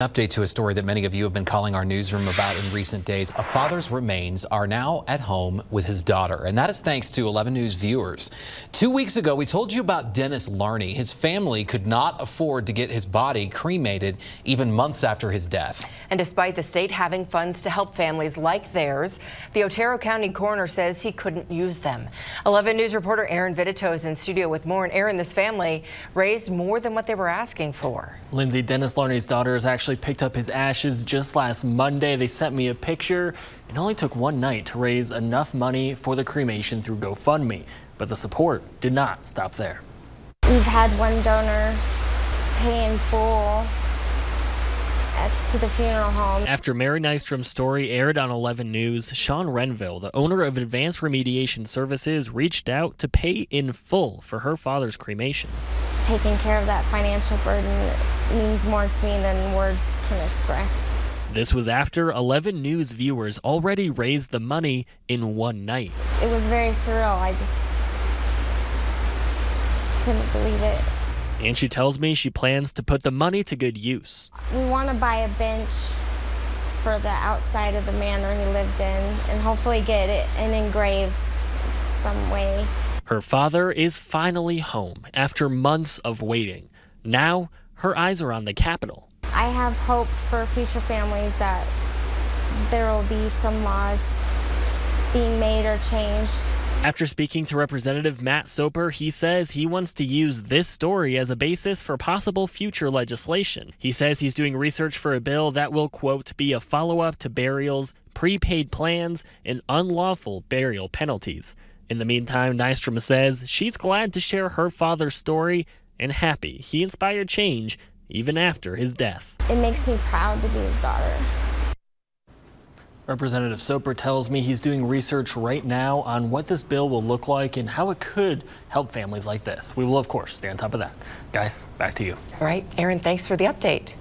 An update to a story that many of you have been calling our newsroom about in recent days. A father's remains are now at home with his daughter, and that is thanks to 11 News viewers. Two weeks ago, we told you about Dennis Larney. His family could not afford to get his body cremated even months after his death. And despite the state having funds to help families like theirs, the Otero County coroner says he couldn't use them. 11 News reporter Aaron Vitito is in studio with more. And Aaron, this family raised more than what they were asking for. Lindsay, Dennis Larney's daughter is actually actually picked up his ashes just last Monday. They sent me a picture. It only took one night to raise enough money for the cremation through GoFundMe, but the support did not stop there. We've had one donor pay in full to the funeral home. After Mary Nystrom's story aired on 11 News, Sean Renville, the owner of Advanced Remediation Services, reached out to pay in full for her father's cremation. Taking care of that financial burden means more to me than words can express. This was after 11 News viewers already raised the money in one night. It was very surreal. I just couldn't believe it. And she tells me she plans to put the money to good use. We want to buy a bench for the outside of the manor he lived in and hopefully get it an engraved some way. Her father is finally home after months of waiting. Now, her eyes are on the Capitol. I have hope for future families that there will be some laws being made or changed after speaking to Representative Matt Soper, he says he wants to use this story as a basis for possible future legislation. He says he's doing research for a bill that will, quote, be a follow up to burials, prepaid plans, and unlawful burial penalties. In the meantime, Nystrom says she's glad to share her father's story and happy he inspired change even after his death. It makes me proud to be his daughter. Representative Soper tells me he's doing research right now on what this bill will look like and how it could help families like this. We will, of course, stay on top of that. Guys, back to you. All right, Aaron, thanks for the update.